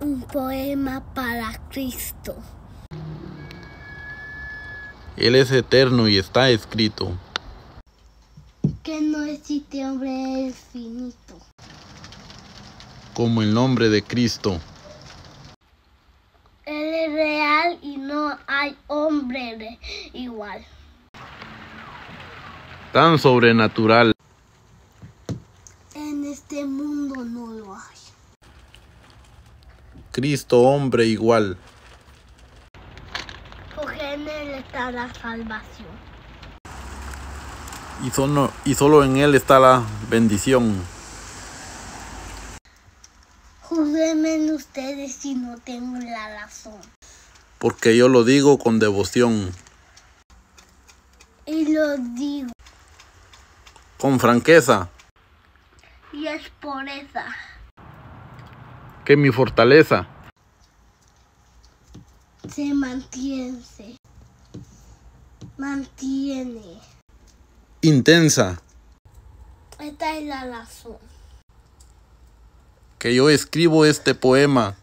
Un poema para Cristo. Él es eterno y está escrito. Que no existe hombre infinito. Como el nombre de Cristo. Él es real y no hay hombre igual. Tan sobrenatural. En este mundo no lo hay. Cristo hombre igual. Porque en Él está la salvación. Y solo, y solo en Él está la bendición. Júzguenme ustedes si no tengo la razón. Porque yo lo digo con devoción. Y lo digo. Con franqueza. Y es por esa. Que mi fortaleza. Se mantiene. Mantiene. Intensa. Esta es la razón. Que yo escribo este poema.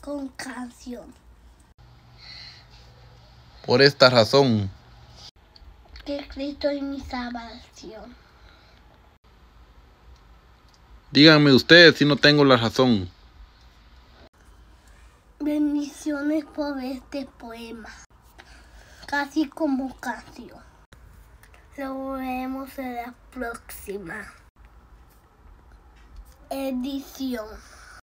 Con canción. Por esta razón. Que Cristo es mi salvación. Díganme ustedes si no tengo la razón. Bendiciones por este poema. Casi como canción. Lo vemos en la próxima edición.